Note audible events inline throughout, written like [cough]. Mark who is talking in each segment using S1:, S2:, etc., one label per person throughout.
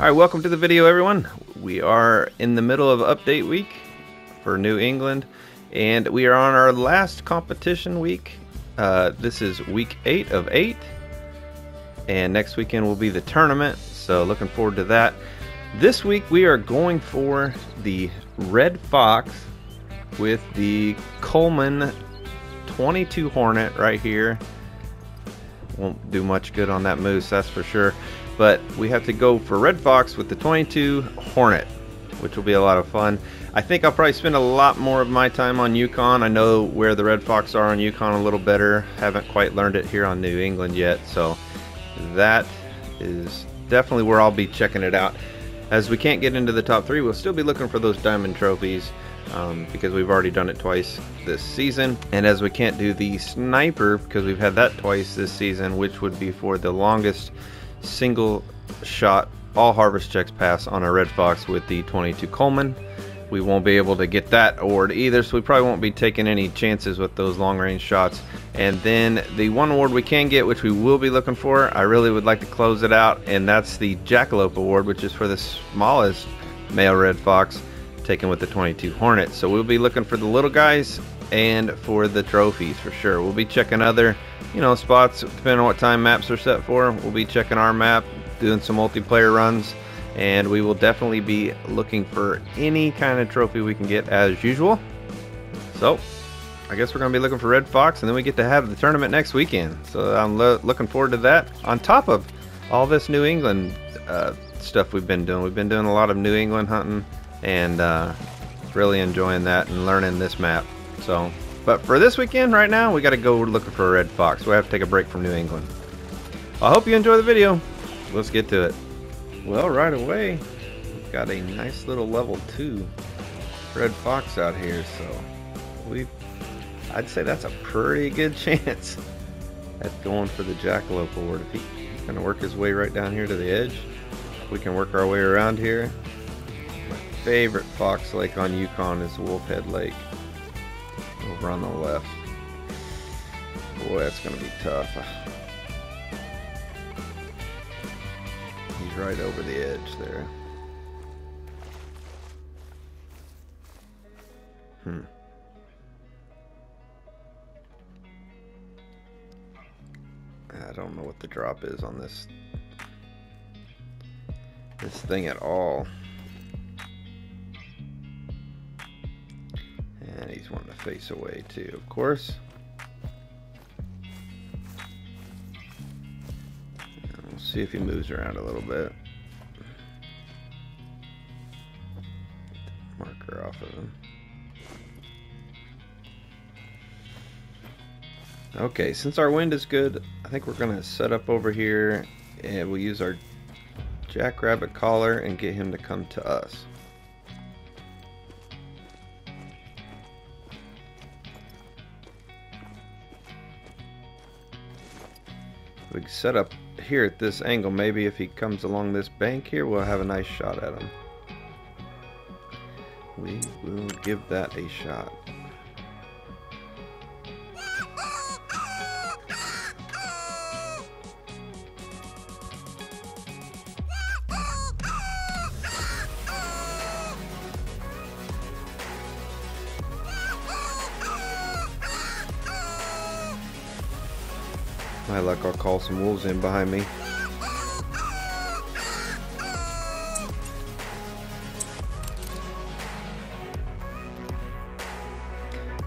S1: Alright, welcome to the video everyone. We are in the middle of update week for New England and we are on our last competition week. Uh, this is week 8 of 8 and next weekend will be the tournament so looking forward to that. This week we are going for the Red Fox with the Kullman 22 Hornet right here. Won't do much good on that moose, that's for sure but we have to go for Red Fox with the 22 Hornet, which will be a lot of fun. I think I'll probably spend a lot more of my time on Yukon. I know where the Red Fox are on Yukon a little better. Haven't quite learned it here on New England yet, so that is definitely where I'll be checking it out. As we can't get into the top three, we'll still be looking for those diamond trophies um, because we've already done it twice this season. And as we can't do the sniper because we've had that twice this season, which would be for the longest single shot all harvest checks pass on a red fox with the 22 Kullman. We won't be able to get that award either, so we probably won't be taking any chances with those long range shots. And then the one award we can get, which we will be looking for, I really would like to close it out, and that's the Jackalope Award, which is for the smallest male red fox taken with the 22 Hornet. So we'll be looking for the little guys and for the trophies for sure. We'll be checking other, you know, spots depending on what time maps are set for. We'll be checking our map, doing some multiplayer runs, and we will definitely be looking for any kind of trophy we can get as usual. So, I guess we're going to be looking for Red Fox, and then we get to have the tournament next weekend. So I'm lo looking forward to that. On top of all this New England uh, stuff we've been doing, we've been doing a lot of New England hunting, and uh, really enjoying that and learning this map. So, but for this weekend, right now, we got to go looking for a red fox. We have to take a break from New England. I hope you enjoy the video. Let's get to it. Well, right away, we've got a nice little level two red fox out here. So, we, I'd say that's a pretty good [laughs] chance at going for the jackalope award. If he, he's to work his way right down here to the edge, we can work our way around here. My favorite fox lake on Yukon is Wolfhead Lake on the left. Boy, that's going to be tough. He's right over the edge there. Hmm. I don't know what the drop is on this this thing at all. Face away too, of course. And we'll see if he moves around a little bit. Marker off of him. Okay, since our wind is good, I think we're going to set up over here and we'll use our jackrabbit collar and get him to come to us. We set up here at this angle, maybe if he comes along this bank here, we'll have a nice shot at him. We will give that a shot. My luck, I'll call some wolves in behind me.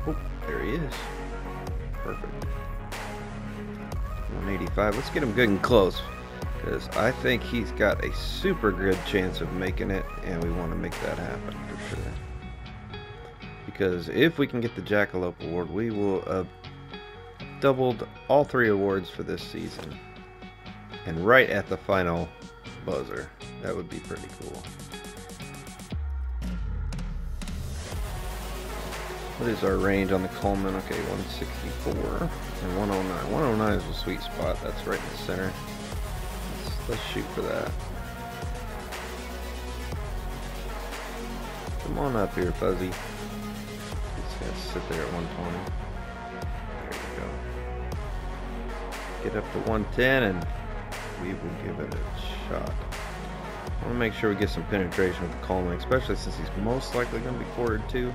S1: Oh, there he is. Perfect. 185. Let's get him good and close. Because I think he's got a super good chance of making it, and we want to make that happen for sure. Because if we can get the Jackalope Award, we will uh, doubled all three awards for this season. And right at the final buzzer. That would be pretty cool. What is our range on the Kullman? Okay, 164 and 109. 109 is a sweet spot. That's right in the center. Let's, let's shoot for that. Come on up here, Fuzzy. Just gonna sit there at 120. Get up to 110 and we will give it a shot. I want to make sure we get some penetration with the Kullman, especially since he's most likely going to be quartered too.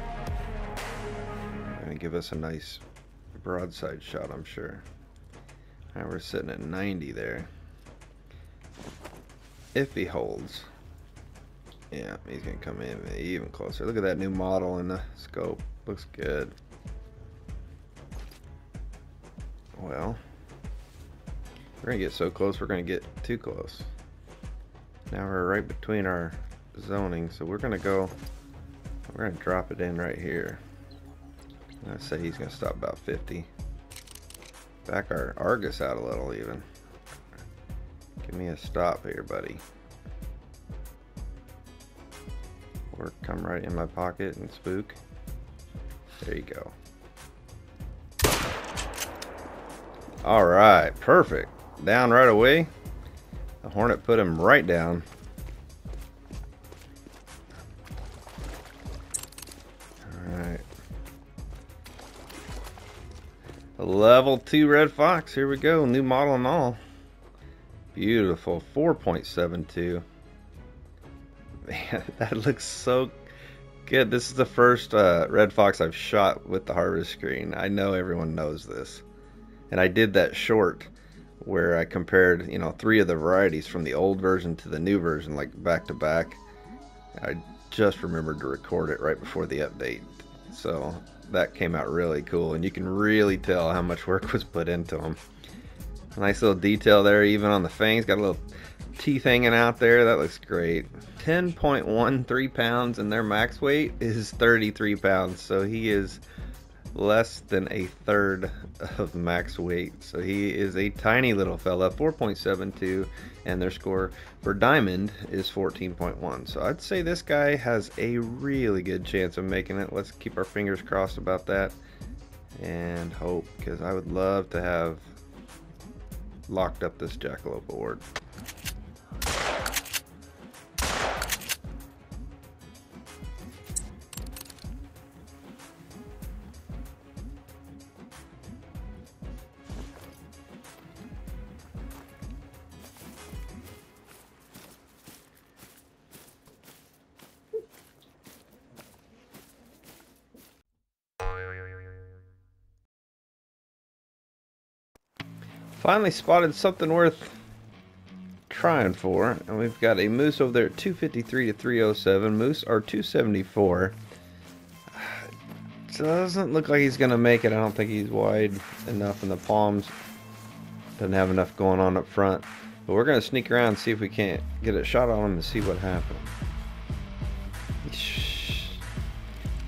S1: Going to give us a nice broadside shot, I'm sure. Now we're sitting at 90 there. If he holds. Yeah, he's going to come in even closer. Look at that new model in the scope. Looks good. Well, we're to get so close, we're to get too close. Now we're right between our zoning, so we're to go, we're to drop it in right here. I say he's to stop about 50. Back our Argus out a little even. Give me a stop here, buddy. Or come right in my pocket and spook. There you go. All right, perfect. Down right away. The Hornet put him right down. Alright. Level 2 Red Fox. Here we go. New model and all. Beautiful. 4.72. Man, [laughs] that looks so good. This is the first uh, Red Fox I've shot with the harvest screen. I know everyone knows this. And I did that short where I compared, you know, three of the varieties from the old version to the new version, like back to back. I just remembered to record it right before the update. So that came out really cool, and you can really tell how much work was put into them. Nice little detail there, even on the fangs. Got a little teeth hanging out there. That looks great. 10.13 pounds, and their max weight is 33 pounds. So he is less than a third of max weight. So he is a tiny little fella, 4.72, and their score for diamond is 14.1. So I'd say this guy has a really good chance of making it. Let's keep our fingers crossed about that and hope because I would love to have locked up this jackalope award. Finally spotted something worth trying for. And we've got a moose over there at 253 to 307. Moose are 274. [sighs] Doesn't look like he's going to make it. I don't think he's wide enough in the palms. Doesn't have enough going on up front. But we're going to sneak around and see if we can't get a shot on him and see what happens.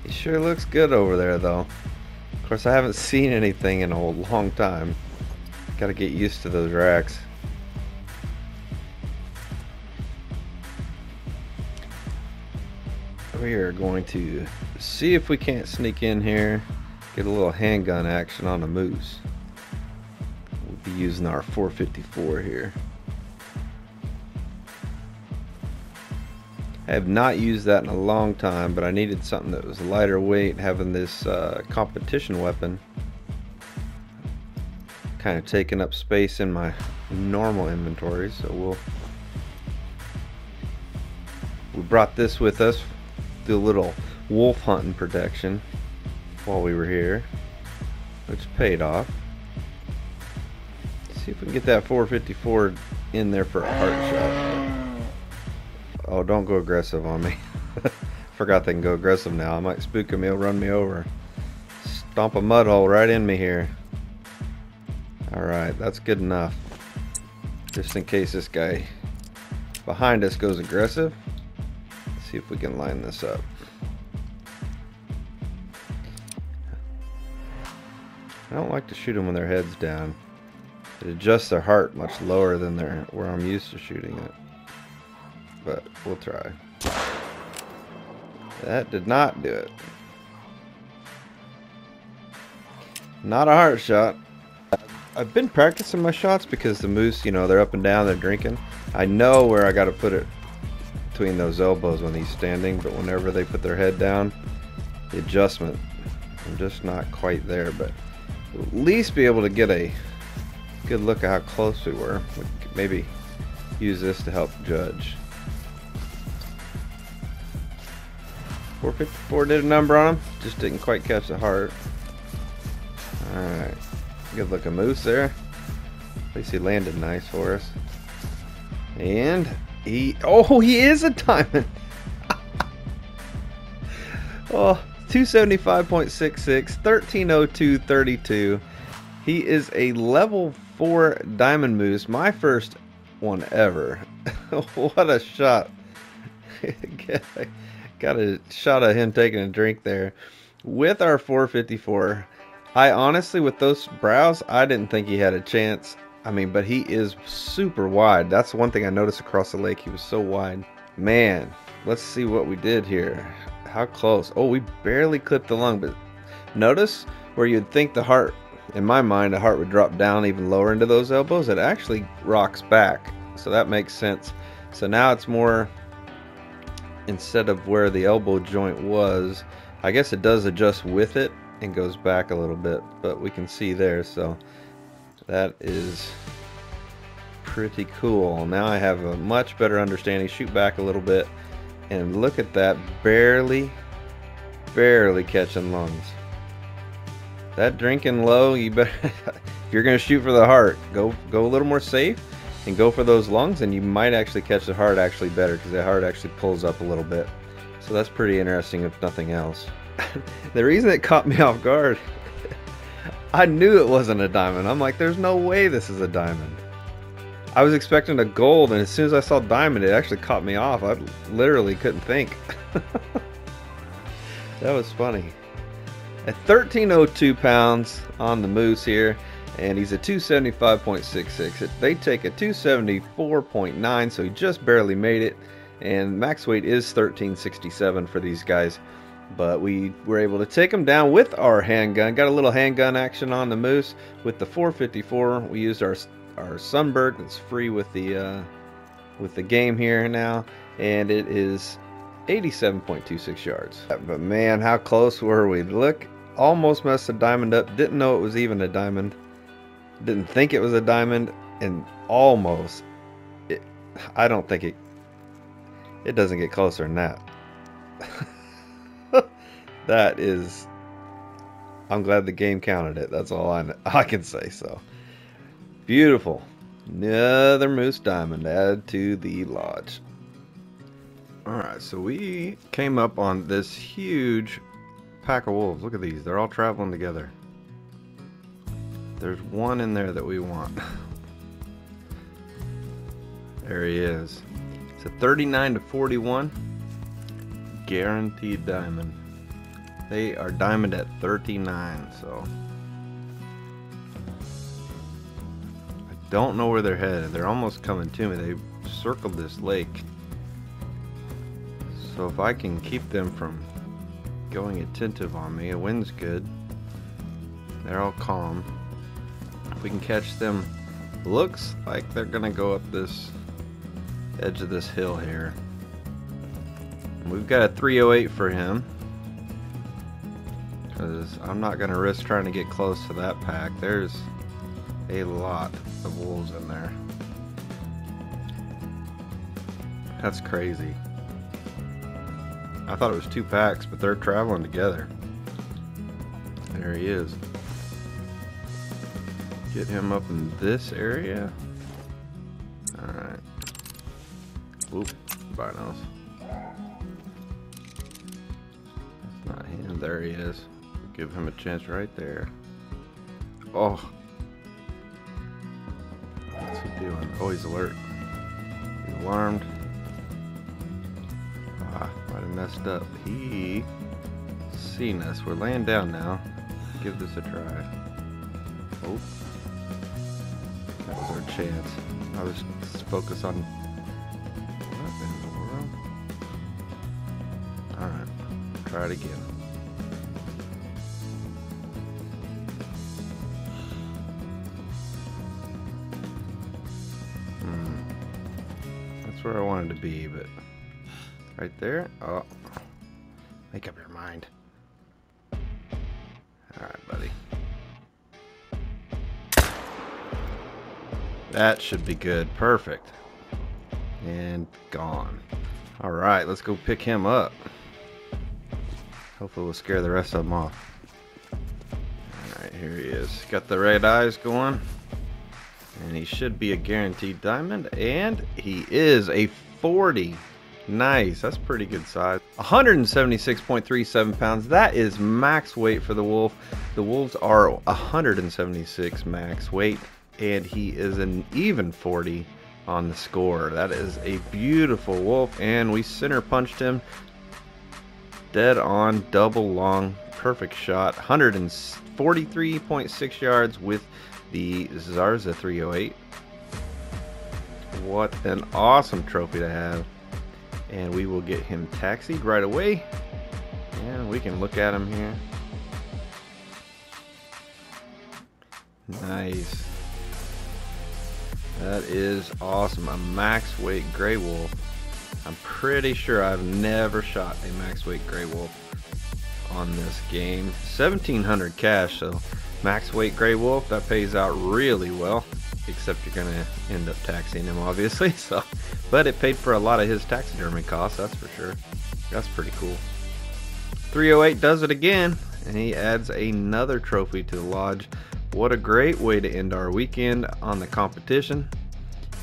S1: He sure looks good over there, though. Of course, I haven't seen anything in a long time. Gotta get used to those racks. We are going to see if we can't sneak in here, get a little handgun action on the moose. We'll be using our 454 here. I have not used that in a long time, but I needed something that was lighter weight, having this uh, competition weapon kind of taking up space in my normal inventory so we'll we brought this with us do a little wolf hunting protection while we were here which paid off. Let's see if we can get that 454 in there for a heart shot. Oh don't go aggressive on me. [laughs] Forgot they can go aggressive now. I might spook him he'll run me over. Stomp a mud hole right in me here Alright, that's good enough. Just in case this guy behind us goes aggressive. Let's see if we can line this up. I don't like to shoot them when their head's down. It adjusts their heart much lower than their where I'm used to shooting it. But we'll try. That did not do it. Not a heart shot. I've been practicing my shots because the moose, you know, they're up and down, they're drinking. I know where I got to put it between those elbows when he's standing, but whenever they put their head down, the adjustment, I'm just not quite there, but at least be able to get a good look at how close we were. We maybe use this to help judge. 454 did a number on him. Just didn't quite catch the heart. Alright. Good looking moose there. At least he landed nice for us. And he... Oh, he is a diamond! [laughs] oh, 275.66, 1302.32. He is a level 4 diamond moose. My first one ever. [laughs] what a shot. [laughs] Got a shot of him taking a drink there. With our 454, I honestly, with those brows, I didn't think he had a chance. I mean, but he is super wide. That's the one thing I noticed across the lake. He was so wide. Man, let's see what we did here. How close? Oh, we barely clipped the lung, but notice where you'd think the heart, in my mind, the heart would drop down even lower into those elbows. It actually rocks back. So that makes sense. So now it's more instead of where the elbow joint was. I guess it does adjust with it and goes back a little bit, but we can see there. So that is pretty cool. Now I have a much better understanding. Shoot back a little bit and look at that barely, barely catching lungs. That drinking low, you better, if [laughs] you're to shoot for the heart, go, go a little more safe and go for those lungs and you might actually catch the heart actually better because the heart actually pulls up a little bit. So that's pretty interesting if nothing else. [laughs] the reason it caught me off guard, I knew it wasn't a diamond. I'm like, there's no way this is a diamond. I was expecting a gold and as soon as I saw diamond, it actually caught me off. I literally couldn't think. [laughs] that was funny. At 1302 pounds on the moose here, and he's a 275.66. They take a 274.9, so he just barely made it. And max weight is 1367 for these guys. But we were able to take him down with our handgun. Got a little handgun action on the moose with the 454. We used our our Sunbird. It's free with the uh, with the game here now, and it is 87.26 yards. But man, how close were we? Look, almost messed the diamond up. Didn't know it was even a diamond didn't think it was a diamond and almost it, I don't think it it doesn't get closer than that [laughs] that is I'm glad the game counted it that's all I, [laughs] I can say so beautiful another moose diamond added to the lodge alright so we came up on this huge pack of wolves look at these they're all traveling together there's one in there that we want. [laughs] there he is. It's a 39 to 41. Guaranteed diamond. They are diamond at 39, so. I don't know where they're headed. They're almost coming to me. They circled this lake. So if I can keep them from going attentive on me, a wind's good. They're all calm we can catch them. Looks like they're gonna go up this edge of this hill here. We've got a 308 for him. Because I'm not gonna risk trying to get close to that pack. There's a lot of wolves in there. That's crazy. I thought it was two packs, but they're traveling together. There he is. Get him up in this area. Alright. Oop, binos. That's not him. There he is. Give him a chance right there. Oh. What's he doing? Oh, he's alert. He's alarmed. Ah, might have messed up. He seen us. We're laying down now. Give this a try. Oh That was our chance. I was focused on what in the world? Alright, try it again. Where I wanted to be, but right there. Oh, make up your mind. All right, buddy. That should be good. Perfect. And gone. Alright, let's go pick him up. Hopefully we'll scare the rest of them off. Alright, here he is. Got the red eyes going. And he should be a guaranteed diamond. And he is a 40. Nice. That's pretty good size. 176.37 pounds. That is max weight for the wolf. The wolves are 176 max weight. And he is an even 40 on the score. That is a beautiful wolf. And we center punched him. Dead on, double long, perfect shot. 143.6 yards with the Zarza 308. What an awesome trophy to have. And we will get him taxied right away. And we can look at him here. Nice. That is awesome. A max weight gray wolf. I'm pretty sure I've never shot a max weight gray wolf on this game. 1700 cash, so max weight gray wolf, that pays out really well. Except you're gonna end up taxing him obviously, [laughs] so but it paid for a lot of his taxidermy costs, that's for sure. That's pretty cool. 308 does it again, and he adds another trophy to the lodge. What a great way to end our weekend on the competition.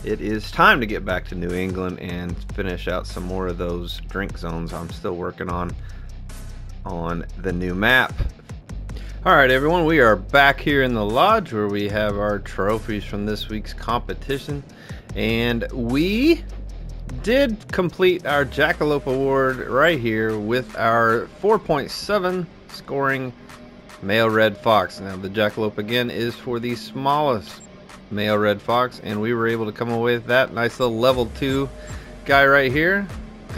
S1: It is time to get back to New England and finish out some more of those drink zones I'm still working on on the new map. Alright everyone, we are back here in the lodge where we have our trophies from this week's competition. And we did complete our Jackalope Award right here with our 4.7 scoring male red fox. Now the Jackalope again is for the smallest male red fox and we were able to come away with that nice little level 2 guy right here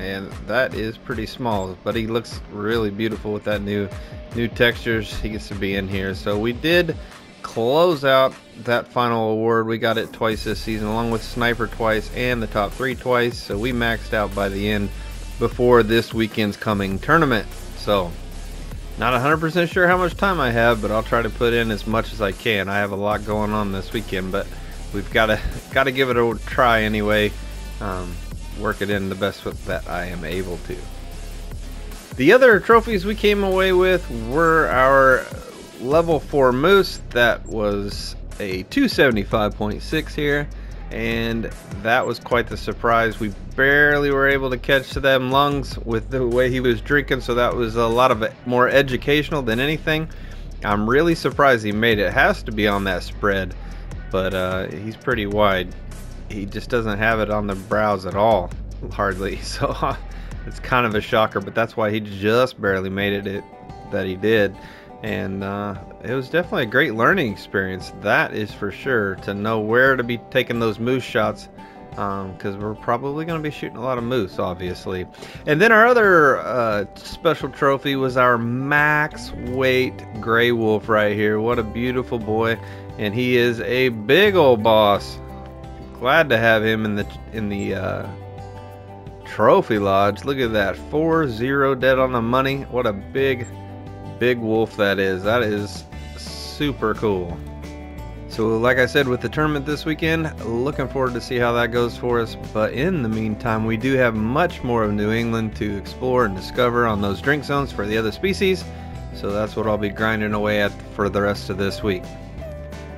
S1: and that is pretty small but he looks really beautiful with that new new textures he gets to be in here. So we did close out that final award. We got it twice this season along with sniper twice and the top three twice. So we maxed out by the end before this weekend's coming tournament. So not 100% sure how much time I have but I'll try to put in as much as I can. I have a lot going on this weekend but we've got to got to give it a try anyway. Um, work it in the best that I am able to. The other trophies we came away with were our level 4 moose that was a 275.6 here and that was quite the surprise. We barely were able to catch to them lungs with the way he was drinking so that was a lot of more educational than anything. I'm really surprised he made it, it has to be on that spread but uh, he's pretty wide he just doesn't have it on the brows at all, hardly. [laughs] So it's kind of a shocker, but that's why he just barely made it, it that he did. And uh, it was definitely a great learning experience, that is for sure, to know where to be taking those moose shots because um, we're probably going to be shooting a lot of moose, obviously. And then our other uh, special trophy was our max weight gray wolf right here. What a beautiful boy. And he is a big old boss glad to have him in the in the uh, trophy lodge. Look at that, 4-0 dead on the money. What a big, big wolf that is. That is super cool. So like I said with the tournament this weekend, looking forward to see how that goes for us. But in the meantime, we do have much more of New England to explore and discover on those drink zones for the other species. So that's what I'll be grinding away at for the rest of this week.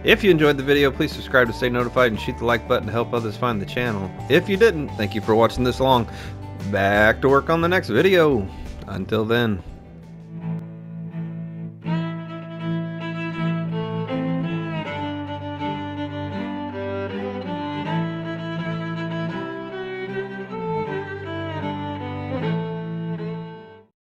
S1: If you enjoyed the video, please subscribe to stay notified and shoot the like button to help others find the channel. If you didn't, thank you for watching this long. Back to work on the next video. Until then.